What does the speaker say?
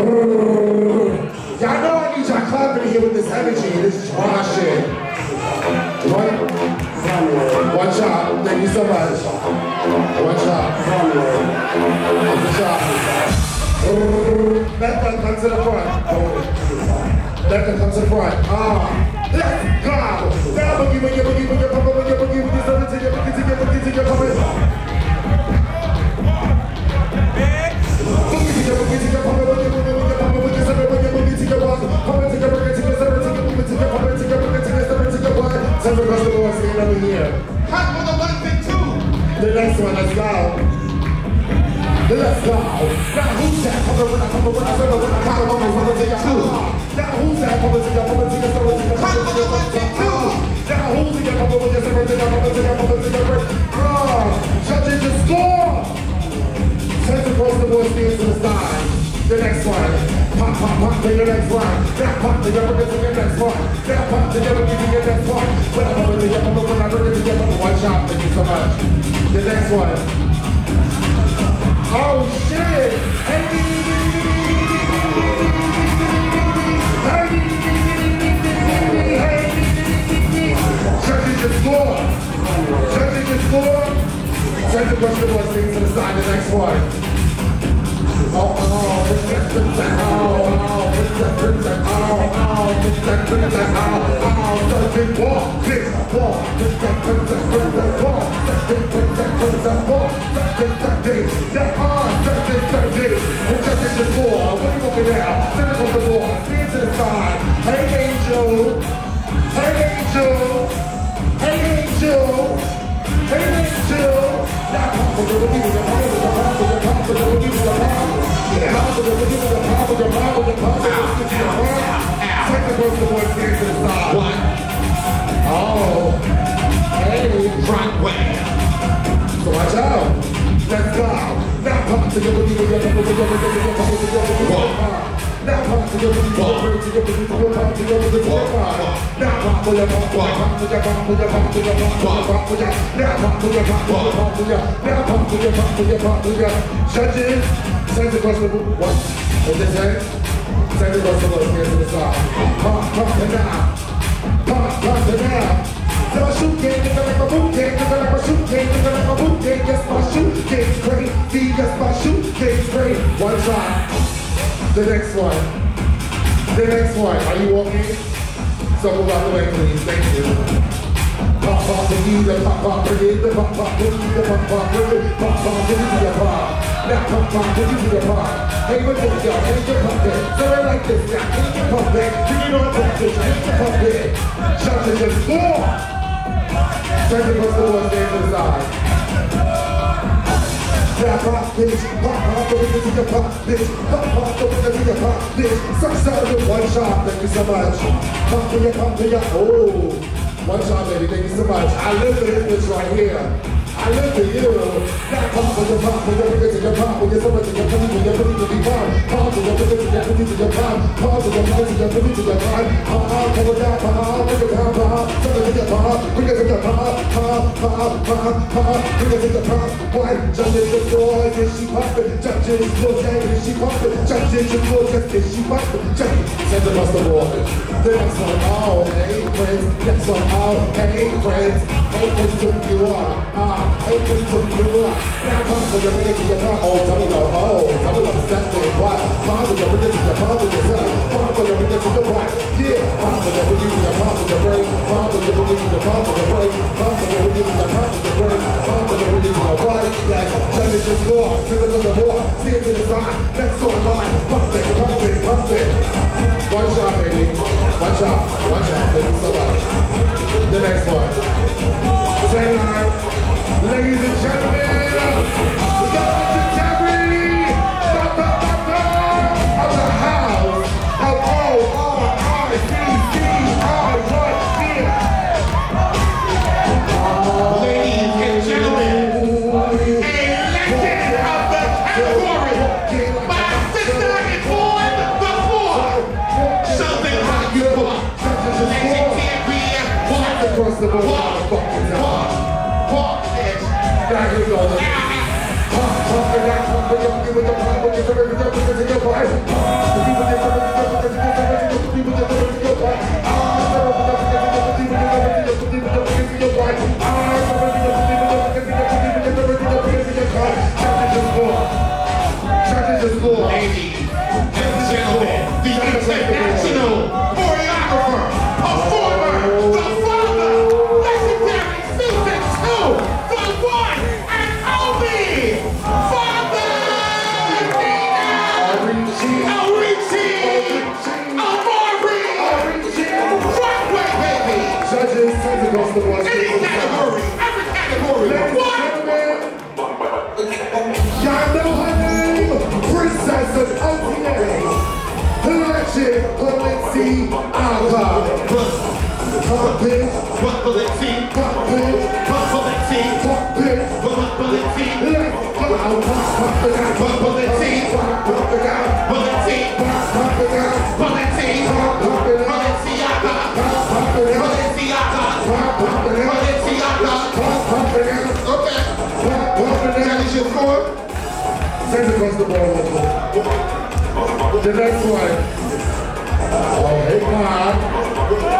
Y'all know I need y'all clapping here with this energy. This is my shit. One, Watch out. Thank you so much. Watch out. Shot. Left one, come to the front. One, come to the front. Ah. Let's go. Now boogie, boogie, boogie, boogie, boogie, boogie, boogie, boogie, boogie, boogie, boogie, boogie, boogie, boogie, boogie, boogie, Time for us to bless the Lord stand up in here. Hot with one thing too. The next one let's go. The next loud. Now who's that coming when I come when I said when I got a woman from the day too. Now who's that coming to your woman to your soul to your Hot with a one thing too. Now who's that coming with your soul to your woman to your woman to your woman. Ah, judges the score. Turns across the board stands to the side. The next one. Pop, pop, pop to your next line. Now pop to your records in your next line. Now pop to your records in your next one. When I'm over the yellow, when I'm over the yellow, watch out. Thank you so much. The next one. Oh shit! Hey! Checking the floor! Checking the floor! Check the question of things to the side, the next one. Oh, oh yeah, Judges, send the book. What? What they say? Send the book, here the side. Pop, pop, and now. Pop, pop, and now. So my shoe game, nigga like a boot game, nigga like a shoe game, nigga like a boot game. Yes, my shoe game's great. Yes, my shoe game's great. One shot. The next one. The next one. Are you walking? So move out the way, please. Thank you. Hey, what's up, y'all? Like this y'all. the to the the to the to Thank you so much. Pump to your, pump to your. Oh. One shot, baby, thank you so much. I live for this right here. I live for you. Now pop to your pop, to your wicked to your pop, with your summer to your pop, with your booty to be fun. Pop to your wicked to your booty to your pop, pop to your pop, to your booty to your pop. Pop, pop, down, pop, bring it down, pop, summer to your pop, it to your pop, pop, pop, pop, pop, it to your pop. Why? Jump in the door, she poppin'? Jump in the floor, she poppin'? Jump in the floor, she poppin'? Jump, send the bus the water. The next one, oh, Oh, hey, friends, haters took you up. Ah, uh, haters took you up. Now come for your minute, you're not old, tell me no, oh, tell me what's that thing, what? Find for your minute, you come part your yourself. come for your minute, you're your Yeah, come for your minute, you're part of your brain. come for your minute, you're part of your brain. Come for your minute, you're part of your brain. come for your minute, you're right. your tell me just more, feel it on the more. See it in the sign, next on mine. Fuck that. the water, punk. Punk ass. Now you know it. Punk, punk, and I punk, but don't give a punk, but you're coming with the punk, and the punk, Send across the ball. The next one. Oh, hey, God.